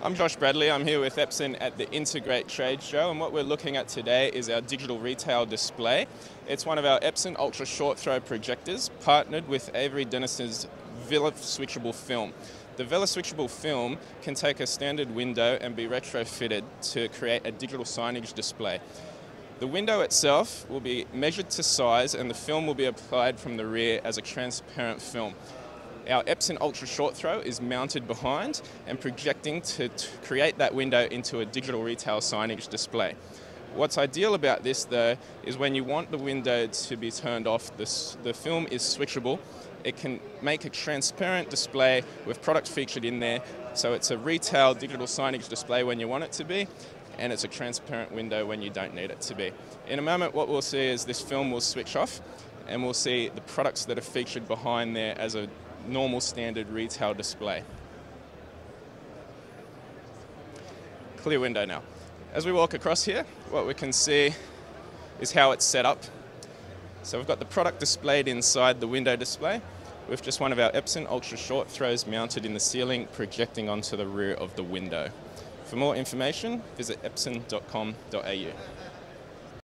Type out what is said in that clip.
I'm Josh Bradley. I'm here with Epson at the Integrate Trade Show, and what we're looking at today is our digital retail display. It's one of our Epson Ultra Short Throw projectors, partnered with Avery Dennison's Vela switchable film. The Vela switchable film can take a standard window and be retrofitted to create a digital signage display. The window itself will be measured to size and the film will be applied from the rear as a transparent film. Our Epson Ultra Short Throw is mounted behind and projecting to, create that window into a digital retail signage display. What's ideal about this though is when you want the window to be turned off, this, the film is switchable. It can make a transparent display with product featured in there. So it's a retail digital signage display when you want it to be, and it's a transparent window when you don't need it to be. In a moment, what we'll see is this film will switch off, and we'll see the products that are featured behind there as a normal standard retail display. Clear window now. As we walk across here, what we can see is how it's set up. So we've got the product displayed inside the window display with just one of our Epson Ultra Short Throws mounted in the ceiling projecting onto the rear of the window. For more information, visit epson.com.au.